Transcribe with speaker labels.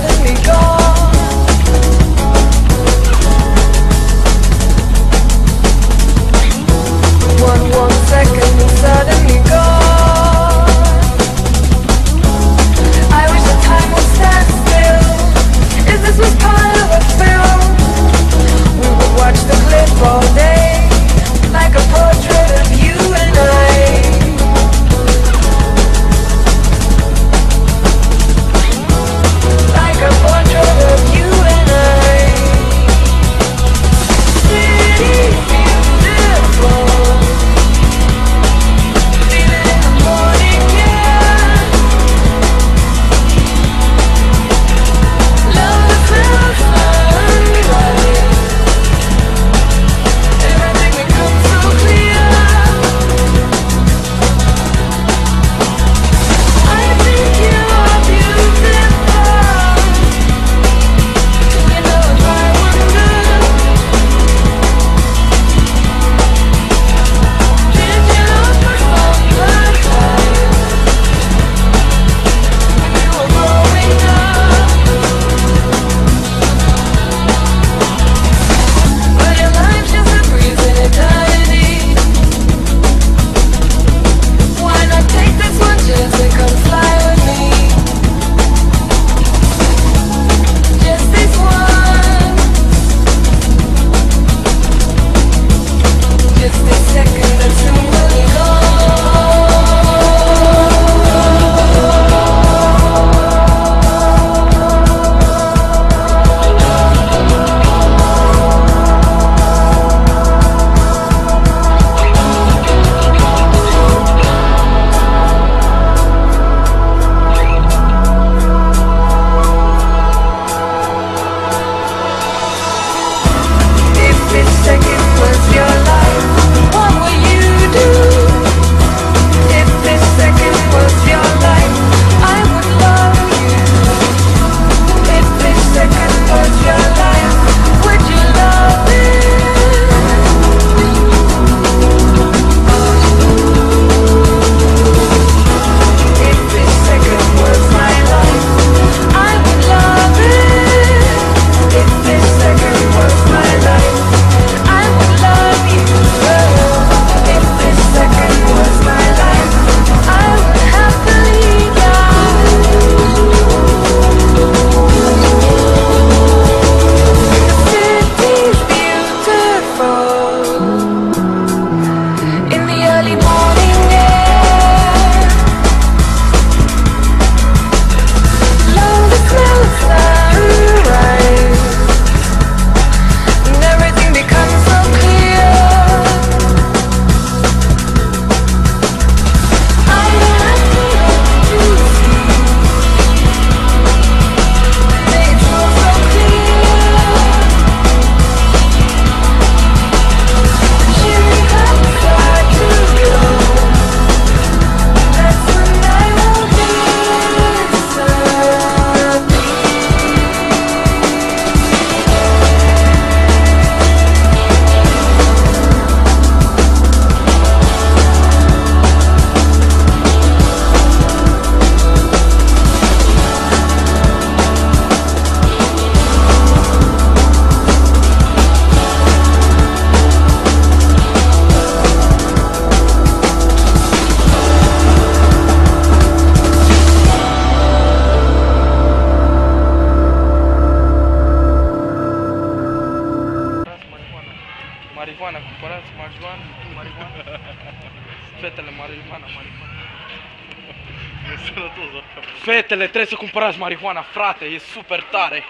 Speaker 1: letting me go Fetele, marihuana, marihuana.
Speaker 2: E sănătos așa.
Speaker 1: Fetele, trebuie să cumpărați marihuana, frate, e super tare.